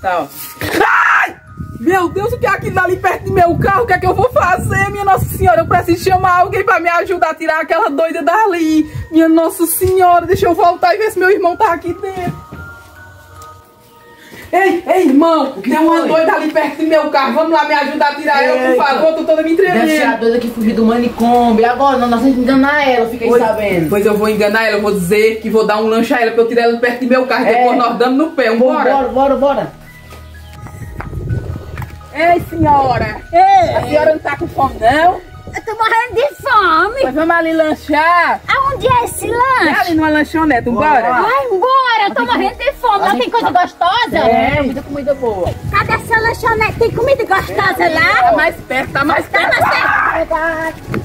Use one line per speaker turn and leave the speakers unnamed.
tá, ó. Ai! Meu Deus, o que é aquilo ali perto do meu carro? O que é que eu vou fazer, minha Nossa Senhora? Eu preciso chamar alguém pra me ajudar a tirar aquela doida dali. Minha Nossa Senhora, deixa eu voltar e ver se meu irmão tá aqui dentro. Ei, ei, irmão, tem uma
foi?
doida ali perto do meu carro. Vamos lá me ajudar a tirar ela, por favor. Tô toda me
Deve ser a doida que fugiu do manicômio. E agora, não, nós temos que enganar ela, fiquei
Pois,
sabendo.
pois eu vou enganar ela, eu vou dizer que vou dar um lanche a ela pra eu tirar ela perto do meu carro.
É.
Depois nós damos no pé. Vambora.
Bora, bora, bora.
Ei, senhora. A
Ei,
senhora não tá com fome, não?
eu tô morrendo de fome.
Pois vamos ali lanchar.
Aonde é esse
É
lanche?
ali numa lanchonete,
Bora.
Vai embora, eu tô morrendo de fome. Não tem coisa gostosa?
É, muita comida boa.
Cadê essa lanchonete? Tem comida gostosa
Tá
lá?
mais perto, tá mais
Tá
perto.
mais perto.